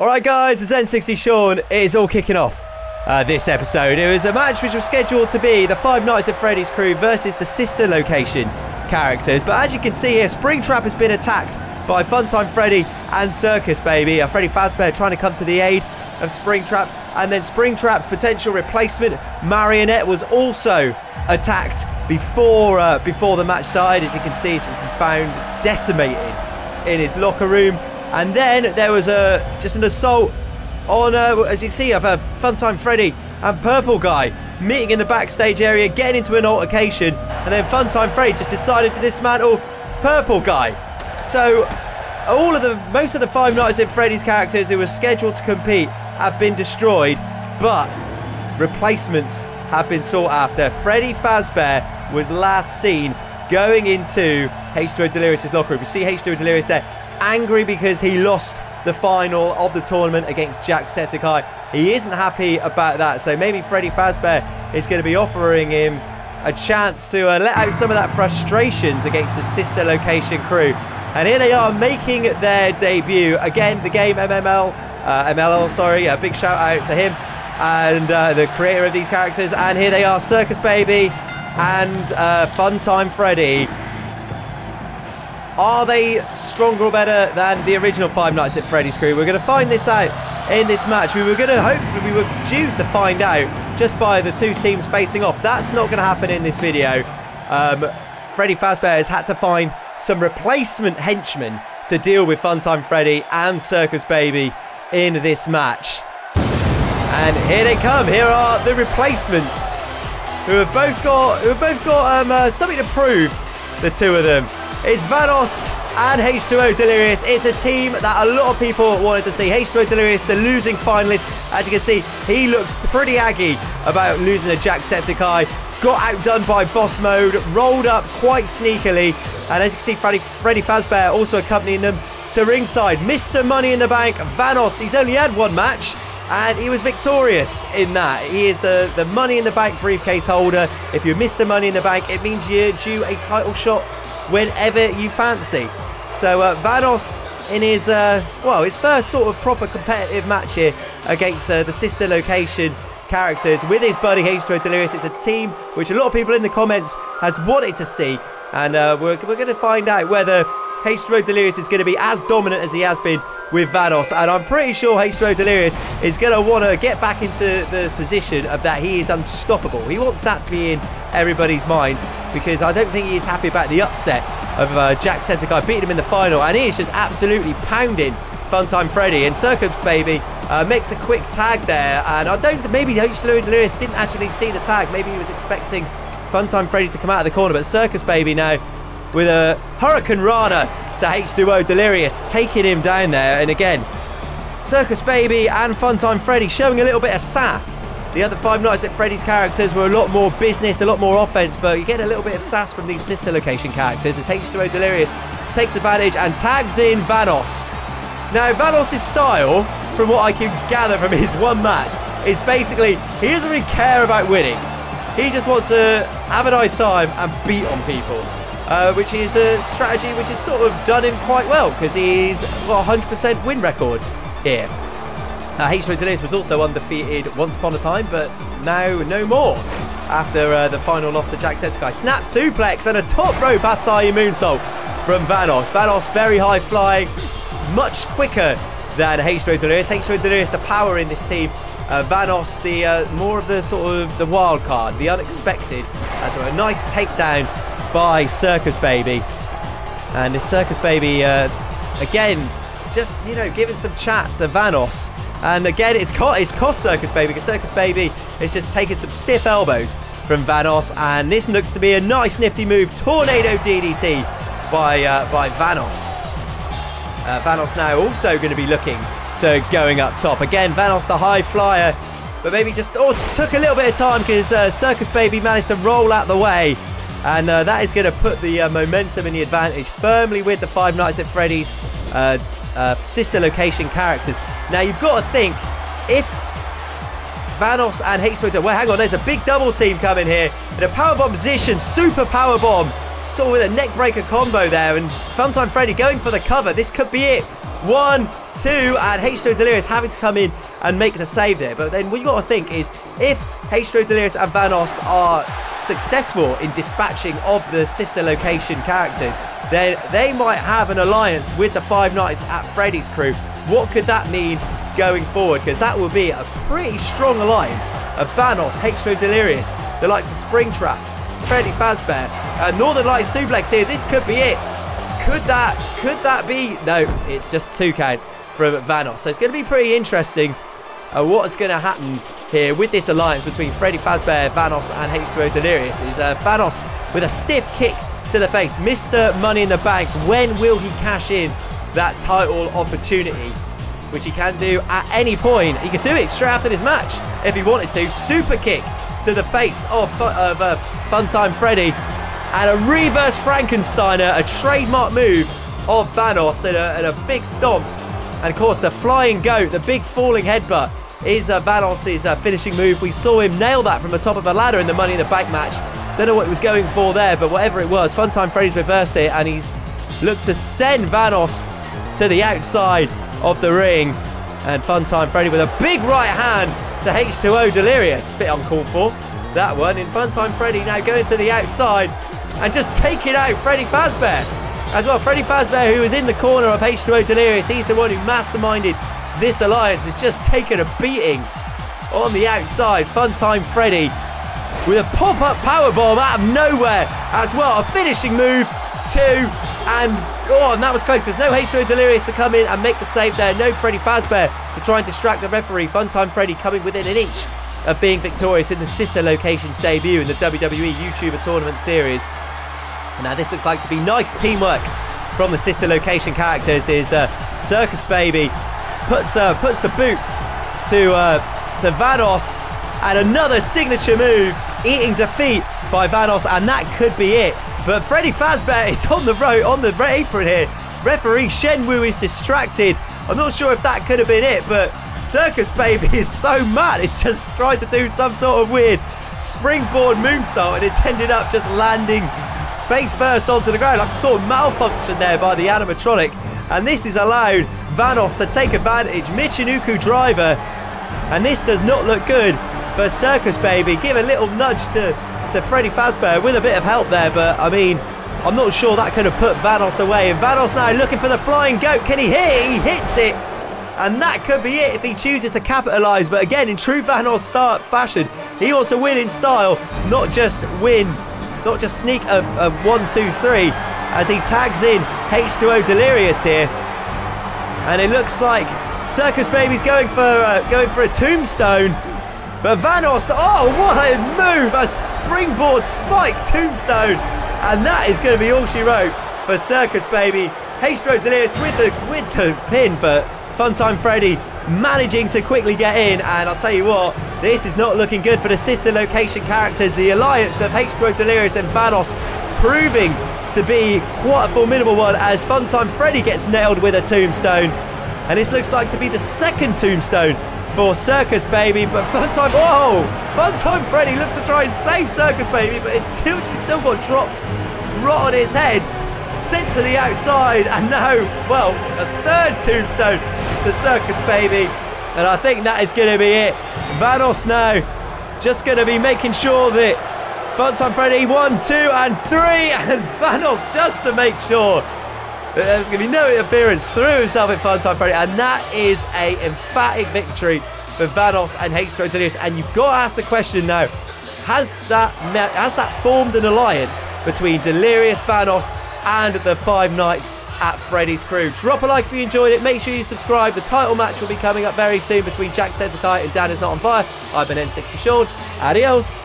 All right, guys, it's N60 Sean. It is all kicking off uh, this episode. It was a match which was scheduled to be the Five Nights at Freddy's crew versus the sister location characters. But as you can see here, Springtrap has been attacked by Funtime Freddy and Circus Baby. Uh, Freddy Fazbear trying to come to the aid of Springtrap. And then Springtrap's potential replacement, Marionette, was also attacked before uh, before the match started. As you can see, he's been found decimated in his locker room. And then there was a just an assault on, uh, as you can see, of a Funtime Freddy and Purple Guy meeting in the backstage area, getting into an altercation, and then Funtime Freddy just decided to dismantle Purple Guy. So all of the most of the Five Nights at Freddy's characters who were scheduled to compete have been destroyed, but replacements have been sought after. Freddy Fazbear was last seen going into H2O Delirious' locker room. You see H2O Delirious there angry because he lost the final of the tournament against Jacksepticeye. He isn't happy about that, so maybe Freddy Fazbear is going to be offering him a chance to uh, let out some of that frustrations against the sister location crew. And here they are making their debut. Again, the game MML, uh, MLL, sorry, a big shout out to him and uh, the creator of these characters. And here they are, Circus Baby and uh, Funtime Freddy. Are they stronger or better than the original Five Nights at Freddy's crew? We're going to find this out in this match. We were going to, hopefully, we were due to find out just by the two teams facing off. That's not going to happen in this video. Um, Freddy Fazbear has had to find some replacement henchmen to deal with Funtime Freddy and Circus Baby in this match. And here they come. Here are the replacements who have both got who have both got um, uh, something to prove. The two of them. It's Vanoss and H2O Delirious. It's a team that a lot of people wanted to see. H2O Delirious, the losing finalist. As you can see, he looks pretty aggy about losing to Jacksepticeye. Got outdone by Boss Mode, rolled up quite sneakily. And as you can see, Freddy, Freddy Fazbear also accompanying them to ringside. Mr. Money in the Bank, Vanoss. He's only had one match and he was victorious in that. He is uh, the Money in the Bank briefcase holder. If you miss the Money in the Bank, it means you're due a title shot whenever you fancy. So uh, Vanoss in his, uh, well, his first sort of proper competitive match here against uh, the sister location characters with his buddy H2O Delirious. It's a team which a lot of people in the comments has wanted to see. And uh, we're, we're going to find out whether H2O Delirious is going to be as dominant as he has been with Vanoss. And I'm pretty sure H2O Delirious is going to want to get back into the position of that he is unstoppable. He wants that to be in everybody's mind because I don't think he is happy about the upset of uh, Jacksepticeye beating him in the final. And he is just absolutely pounding Funtime Freddy. And Circus Baby uh, makes a quick tag there. And I don't, maybe H2O Delirious didn't actually see the tag. Maybe he was expecting Funtime Freddy to come out of the corner. But Circus Baby now with a Hurricanrana to H2O Delirious, taking him down there. And again, Circus Baby and Funtime Freddy showing a little bit of sass. The other Five Nights at Freddy's characters were a lot more business, a lot more offense, but you get a little bit of sass from these sister location characters as H2O Delirious takes advantage and tags in Vanoss. Now, Vanoss' style, from what I can gather from his one match, is basically he doesn't really care about winning. He just wants to have a nice time and beat on people uh, which is a strategy which is sort of done him quite well because he's got a 100% win record here. Uh, H2O Delirious was also undefeated once upon a time, but now no more after uh, the final loss to Jacksepticeye. Snap suplex and a top rope Asai moonsault from Vanoss. Vanoss very high flying, much quicker than H2O Delirious. H2O Delirious, the power in this team. Uh, Vanoss, the uh, more of the sort of the wild card, the unexpected. Uh, so a nice takedown by Circus Baby. And this Circus Baby, uh, again, just, you know, giving some chat to Vanoss. And again, it's cost, it's cost Circus Baby because Circus Baby is just taking some stiff elbows from Vanoss. And this looks to be a nice nifty move. Tornado DDT by, uh, by Vanoss. Uh, Vanoss now also going to be looking to going up top. Again, Vanoss the high flyer. But maybe just, oh, just took a little bit of time because uh, Circus Baby managed to roll out the way and uh, that is going to put the uh, momentum and the advantage firmly with the Five Nights at Freddy's uh, uh, sister location characters. Now you've got to think if Vanoss and H2O, well, hang on, there's a big double team coming here in a powerbomb position, super powerbomb, sort of with a neck breaker combo there, and Funtime Freddy going for the cover. This could be it One, two, and H2O Delirious having to come in and make the save there. But then what you got to think is if H2O Delirious and Vanoss are successful in dispatching of the sister location characters, then they might have an alliance with the Five Nights at Freddy's crew. What could that mean going forward? Because that would be a pretty strong alliance of Vanoss, H2O Delirious, the likes of Springtrap, Freddy Fazbear, uh, Northern Lights Suplex here. This could be it. Could that, could that be? No, it's just two count from Vanoss. So it's going to be pretty interesting uh, what's going to happen here with this alliance between Freddy Fazbear, Vanoss and H2O Delirious. Is uh, Vanoss with a stiff kick to the face. Mr. Money in the Bank, when will he cash in that title opportunity? Which he can do at any point. He could do it straight after this match if he wanted to. Super kick to the face of, of uh, Funtime Freddy. And a reverse Frankensteiner, a trademark move of Vanoss and a, and a big stomp. And of course, the flying goat, the big falling headbutt, is uh, Vanoss's uh, finishing move. We saw him nail that from the top of a ladder in the Money in the Bank match. Don't know what he was going for there, but whatever it was, Fun Time Freddy's reversed it, and he's looks to send Vanoss to the outside of the ring. And Fun Time Freddy with a big right hand to H2O Delirious. Bit uncalled for, that one. In Fun Time Freddy now going to the outside and just taking out Freddy Fazbear. As well, Freddy Fazbear, who was in the corner of H2O Delirious, he's the one who masterminded this alliance, has just taken a beating on the outside. Fun time, Freddy with a pop-up power bomb out of nowhere as well. A finishing move, two, and oh, and that was close. There's no H2O Delirious to come in and make the save there. No Freddy Fazbear to try and distract the referee. Fun time, Freddy coming within an inch of being victorious in the sister locations debut in the WWE YouTuber Tournament Series. Now this looks like to be nice teamwork from the sister location characters. Is uh, Circus Baby puts uh, puts the boots to uh, to Vanoss and another signature move, eating defeat by Vanoss, and that could be it. But Freddy Fazbear is on the road, on the apron here. Referee Shenwu is distracted. I'm not sure if that could have been it, but Circus Baby is so mad. It's just tried to do some sort of weird springboard moonsault, and it's ended up just landing face first onto the ground. Like a sort of malfunction there by the animatronic. And this is allowed Vanoss to take advantage. Michinoku driver. And this does not look good for Circus Baby. Give a little nudge to, to Freddy Fazbear with a bit of help there. But, I mean, I'm not sure that could have put Vanoss away. And Vanoss now looking for the flying goat. Can he hit? He hits it. And that could be it if he chooses to capitalise. But again, in true Vanoss start fashion, he wants to win in style, not just win, not just sneak a, a one, two, three, as he tags in H2O Delirious here. And it looks like Circus Baby's going for uh, going for a tombstone. But Vanoss, oh, what a move! A springboard spike tombstone. And that is going to be all she wrote for Circus Baby. H2O Delirious with the, with the pin, but Funtime Freddy managing to quickly get in. And I'll tell you what, this is not looking good for the sister location characters. The alliance of H2O Delirious and Vanoss proving to be quite a formidable one as Funtime Freddy gets nailed with a tombstone. And this looks like to be the second tombstone for Circus Baby, but Funtime, whoa! Funtime Freddy looked to try and save Circus Baby, but it's still, still got dropped right on its head, sent to the outside, and now, well, a third tombstone to Circus Baby. And I think that is going to be it. Vanoss now just going to be making sure that Funtime Freddy, one, two, and three, and Vanoss just to make sure that there's going to be no interference through himself in Funtime Freddy, and that is a emphatic victory for Vanoss and H2O And you've got to ask the question now: Has that has that formed an alliance between Delirious Vanoss and the Five Nights at Freddy's Crew? Drop a like if you enjoyed it. Make sure you subscribe. The title match will be coming up very soon between Jack Jacksepticeye and Dan is not on fire. I've been N60 Sean. Adios.